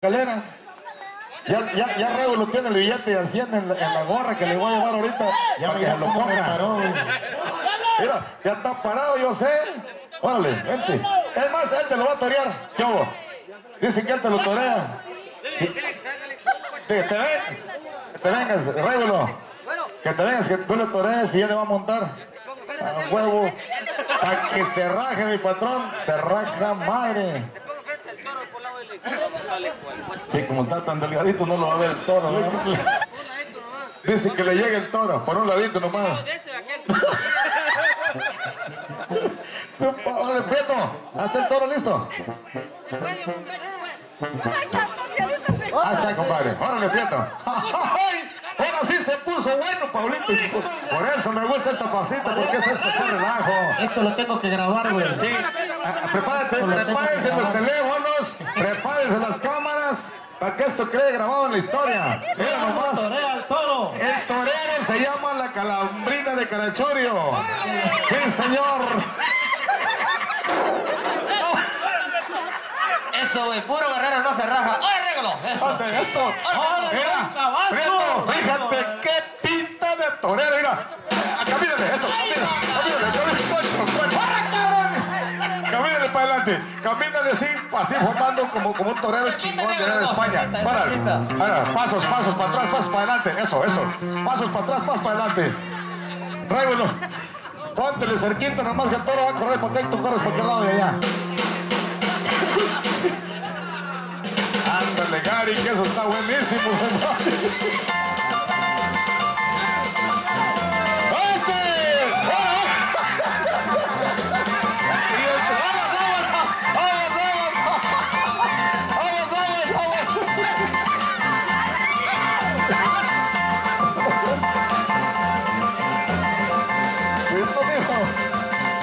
escalera. Ya, ya, ya Regulo tiene el billete de 100 en la, en la gorra que le voy a llevar ahorita. Ya para que lo ponga. Mira, ya está parado, yo sé. Órale, vente. Es más, él te lo va a torear. ¿Qué hubo? Dice que él te lo torea. Sí. Que te vengas. Que te vengas, Regulo. Que te vengas, que tú le torees y él le va a montar. A huevo. A que se raje mi patrón. Se raja madre. Sí, como está tan delgadito no lo va a ver el toro. ¿no? Dice que le llegue el toro, por un ladito nomás. Órale, Prieto, hasta el toro listo. Hasta, compadre. Órale, Prieto. ¡Ay! Ahora sí se puso bueno, Paulito. Por eso me gusta esta pasita, porque esto es para relajo. Esto lo tengo que grabar, güey. Sí, ah, prepárate, prepárense los teléfonos, prepárense las cámaras, para que esto quede grabado en la historia. Mira nomás. Al toro. El torero se llama la calambrina de Carachorio. Sí, señor. Eso, güey, puro guerrero no se raja. ¡Ay, arréglalo! Eso. Eso. ¡Órale, cabazo! Adelante, camínale así, así formando como, como un torero chingón de España. Para, para, pasos, pasos para atrás, pasos para adelante, eso, eso. Pasos para atrás, pasos para adelante. Tráigalo. Póntele cerquita, nomás que el toro va a correr y tú corres para aquel lado de allá. Ándale, Gary, que eso está buenísimo.